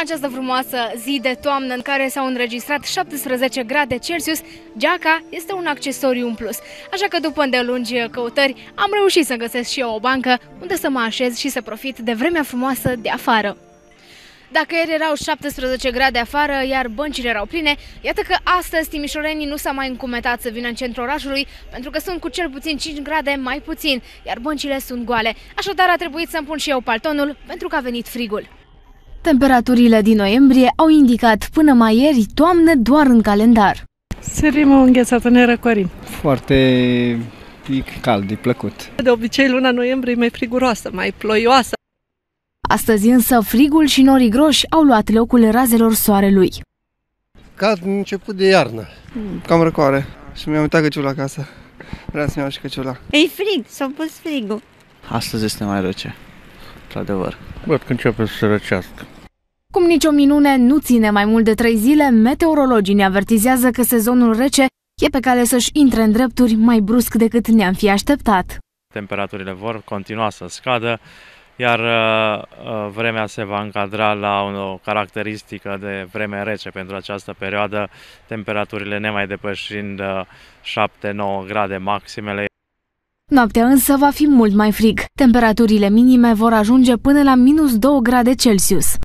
această frumoasă zi de toamnă în care s-au înregistrat 17 grade Celsius, geaca este un accesoriu în plus. Așa că după îndelungi căutări am reușit să găsesc și eu o bancă unde să mă așez și să profit de vremea frumoasă de afară. Dacă ieri erau 17 grade afară, iar băncile erau pline, iată că astăzi timișorenii nu s-au mai încumetat să vină în centrul orașului, pentru că sunt cu cel puțin 5 grade mai puțin, iar băncile sunt goale. Așadar a trebuit să-mi pun și eu paltonul, pentru că a venit frigul. Temperaturile din noiembrie au indicat până mai ieri toamnă doar în calendar. Sărim o înghețată, ne răcorim. Foarte e cald, e plăcut. De obicei, luna noiembrie e mai friguroasă, mai ploioasă. Astăzi însă frigul și norii groși au luat locul razelor soarelui. Ca început de iarnă. Cam răcoare și mi-am uitat căciula acasă. Vreau să-mi iau și căciula. E frig, s-a pus frigul. Astăzi este mai rece, într-adevăr. Văd că începe să se răcească. Cum nicio minune nu ține mai mult de trei zile, meteorologii ne avertizează că sezonul rece e pe cale să-și intre în drepturi mai brusc decât ne-am fi așteptat. Temperaturile vor continua să scadă, iar uh, uh, vremea se va încadra la o caracteristică de vreme rece pentru această perioadă, temperaturile nemai depășind 7-9 grade maximele. Noaptea însă va fi mult mai frig. Temperaturile minime vor ajunge până la minus 2 grade Celsius.